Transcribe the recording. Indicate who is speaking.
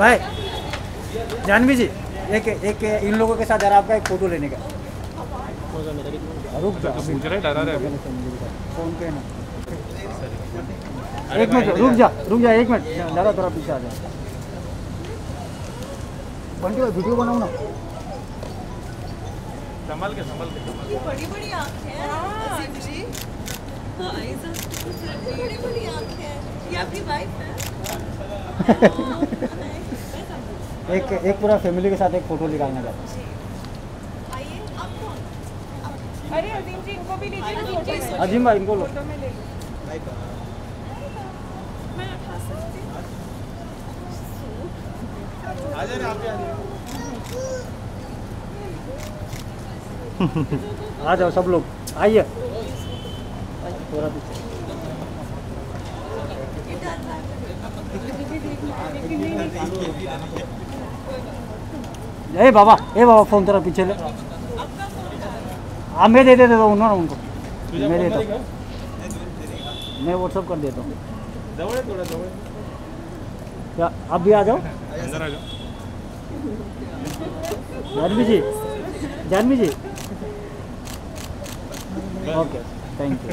Speaker 1: भाई जानवी जी एक एक इन लोगों के साथ जरा आपका एक फ़ोटो लेने का। रुक जा अभी।
Speaker 2: पूछ रहे डरा रहे अभी।
Speaker 1: फ़ोन पे ना। एक मिनट रुक जा रुक जा एक मिनट। जरा थोड़ा पीछे आ जा। बंटी भाई वीडियो बनाओ ना।
Speaker 2: संभाल के संभाल के
Speaker 3: ये बड़ी बड़ी आँखें हैं। जी हाँ, ऐसा बड़ी बड़ी आँखें हैं। ये आपकी वाइफ है।
Speaker 1: एक एक पूरा फैमिली के साथ एक फ़ोटो निकालना
Speaker 3: कौन
Speaker 4: अरे अजीम जी इनको भी लीजिए ना फ़ोटो में।
Speaker 1: अजीम भाई इनको लो
Speaker 3: हूँ
Speaker 2: जाए आप जाए
Speaker 1: आ जाओ सब लोग आइए थोड़ा पीछे ए बाबा ए बाबा फ़ोन तेरा पीछे ले। हाँ मैं दे देता हूँ ना उनको। मैं देता हूँ। मैं व्हाट्सअप कर देता हूँ। क्या आप भी आ जाओ?
Speaker 2: अंदर आ जाओ।
Speaker 1: Janhvi ji Janhvi ji. Okay thank you